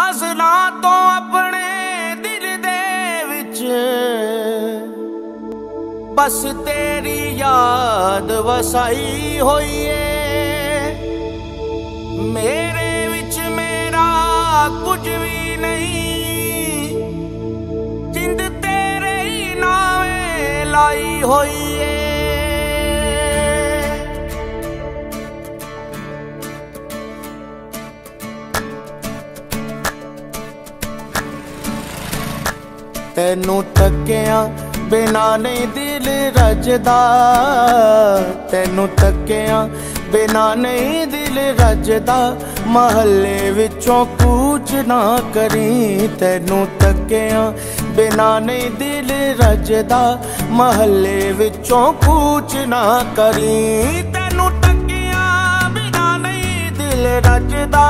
ਅਜ਼ਲਾਂ ਤੋਂ ਆਪਣੇ ਦਿਲ ਦੇ ਵਿੱਚ। ਬਸ ਤੇਰੀ ਯਾਦ ਵਸਾਈ ਹੋਈ ਏ ਮੇਰੇ ਵਿੱਚ ਮੇਰਾ ਕੁਝ ਵੀ ਨਹੀਂ। ਜਿੰਦ ਤੇਰੇ ਹੀ ਨਾਵੇਂ ਲਾਈ ਹੋਈ ਏ ਤੈਨੂੰ ਤੱਕਿਆ ਬਿਨਾ ਨਹੀਂ ਦਿਲ ਰਜਦਾ। ਤੈਨੂੰ ਤੱਕਿਆ ਬਿਨਾ ਨਹੀਂ ਦਿਲ ਰਜਦਾ। ਮਹੱਲੇ ਵਿੱਚੋਂ ਕੂਚ ਨਾ ਕਰੀ। ਤੈਨੂੰ ਤੱਕਿਆ ਬਿਨਾ ਨਹੀਂ ਦਿਲ ਰਜਦਾ। ਮਹੱਲੇ ਵਿੱਚੋਂ ਕੂਚ ਨਾ ਕਰੀ। ਤੈਨੂੰ ਤੱਕਿਆ ਬਿਨਾ ਨਹੀਂ ਦਿਲ ਰਜਦਾ।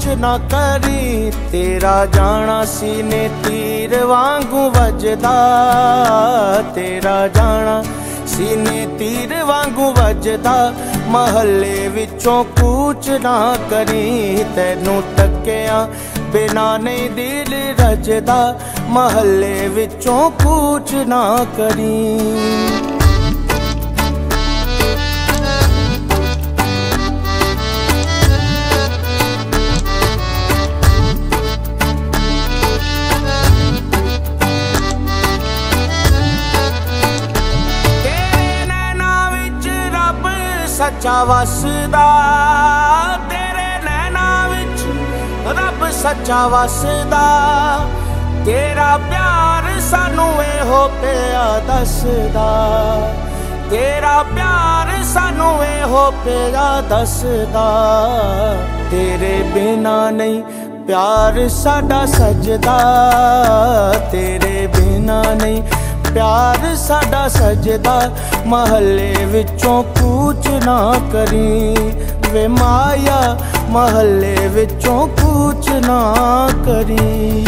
ਕੂਚ ਨਾ ਕਰੀ, ਤੇਰਾ ਜਾਣਾ ਸੀਨੇ ਤੀਰ ਵਾਂਗੂ ਵੱਜਦਾ। ਤੇਰਾ ਜਾਣਾ ਸੀਨੇ ਤੀਰ ਵਾਂਗੂ ਵੱਜਦਾ। ਮਹੱਲੇ ਵਿੱਚੋਂ ਕੂਚ ਨਾ ਕਰੀ, ਤੈਨੂੰ ਤੱਕਿਆ ਬਿਨਾ ਨਹੀਂ ਦਿਲ ਰਜਦਾ। ਮਹੱਲੇ ਵਿੱਚੋਂ ਕੂਚ ਨਾ ਕਰੀ। ਸੱਚਾ ਵਸਦਾ, ਤੇਰੇ ਨੈਣਾ ਵਿੱਚ ਰੱਬ ਸੱਚਾ ਵਸਦਾ। ਤੇਰਾ ਪਿਆਰ ਸਾਨੂੰ ਇਹੋ ਪਿਆ ਦੱਸਦਾ। ਤੇਰਾ ਪਿਆਰ ਸਾਨੂੰ ਇਹੋ ਪਿਆ ਦੱਸਦਾ। ਤੇਰੇ ਬਿਨਾ ਨਹੀਂ ਪਿਆਰ ਸਾਡਾ ਸਜਦਾ। ਤੇਰੇ ਬਿਨਾ ਨਹੀਂ ਪਿਆਰ ਸਾਡਾ ਸਜਦਾ ਮਹੱਲੇ ਵਿੱਚੋਂ ਕੂਚ ਨਾ ਕਰੀ। ਵੇ ਮਾਇਆ ਮਹੱਲੇ ਵਿੱਚੋਂ ਕੂਚ ਨਾ ਕਰੀ।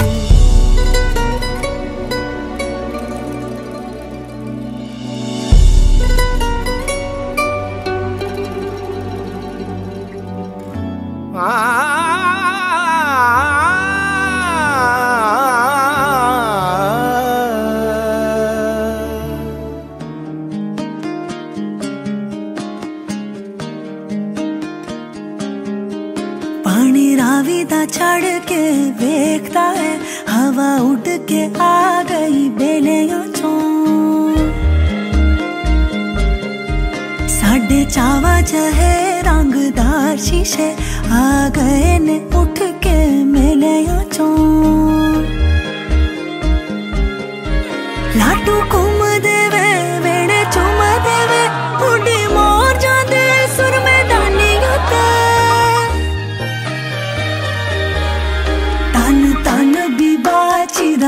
ਪਾਣੀ ਦਾ ਛੜ ਕੇ ਵੇਖਦਾ ਹੈ ਹਵਾ ਉੱਡ ਕੇ ਆ ਗਈ ਬੇਲਿਆਂ ਚੋਂ ਸਾਡੇ ਚਾਵਾ ਜਹੇ ਰੰਗਦਾਰ ਸ਼ੀਸ਼ੇ ਆ ਗਏ ਨੇ ਉੱਠ ਕੇ ਮੇਲਿਆਂ ਚੋਂ ਲਾਟੂ ਘੁੰਮਦੇ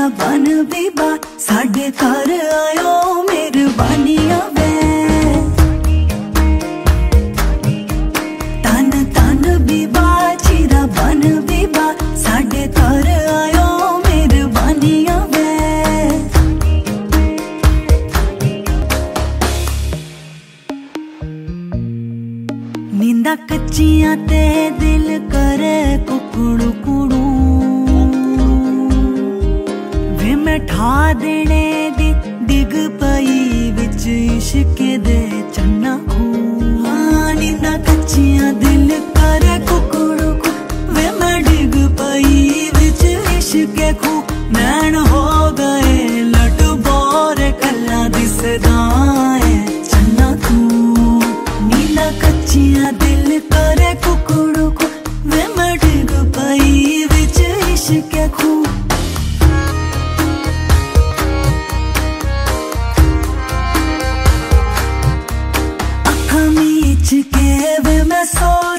ਬੀਬਾ ਬਨ ਬੀਬਾ ਸਾਡੇ ਘਰ ਆਇਓ ਮਿਹਰਬਾਨੀਆਂ ਵੇ। ਤਨ ਤਨ ਬੀਬਾ ਚਿਰਾ ਬਨ ਬੀਬਾ ਸਾਡੇ ਘਰ ਆਇਓ ਮਿਹਰਬਾਨੀਆਂ ਵੇ। ਨੀਂਦਾਂ ਕੱਚੀਆਂ ਤੇ ਦਿਲ ਕਰੇ ਕੁਕੜੂ ਦੇਣੇ ਦੀ ਡਿੱਗ ਪਈ ਵਿੱਚ ਇਸ਼ਕ ਦੇ ਚੰਨਾ ਖੂ ਹਾਂ ਕੱਚੀਆਂ ਦਿਲ ਕਰੇ ਕੁਕੜੂ ਕੁ ਵੇ ਮੈਂ ਡਿੱਗ ਪਈ ਵਿੱਚ ਇਸ਼ਕ ਖੂ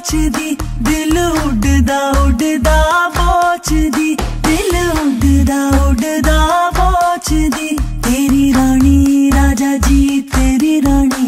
ਸੋਚਦੀ, ਦਿਲ ਉੱਡਦਾ ਉੱਡਦਾ ਸੋਚਦੀ ਦਿਲ ਉੱਡਦਾ ਉੱਡਦਾ ਸੋਚਦੀ ਤੇਰੀ ਰਾਣੀ, ਰਾਜਾ ਜੀ, ਤੇਰੀ ਰਾਣੀ।